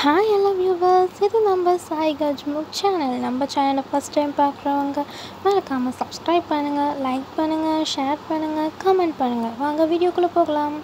Hi எல்லா viewers இது நம்ம சாய் கஜ்முக் சேனல் நம்ம சேனலை ஃபஸ்ட் டைம் பார்க்குறவங்க மறக்காமல் சப்ஸ்கிரைப் பண்ணுங்கள் லைக் பண்ணுங்கள் ஷேர் பண்ணுங்கள் கமெண்ட் பண்ணுங்கள் வாங்க வீடியோக்குள்ளே போகலாம்.